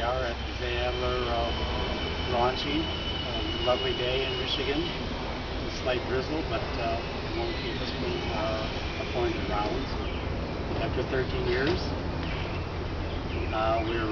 we are at the Seeadler uh, Raunchy. Uh, lovely day in Michigan. A slight drizzle, but uh, won't keep us from uh, appointed rounds. After 13 years, uh, we were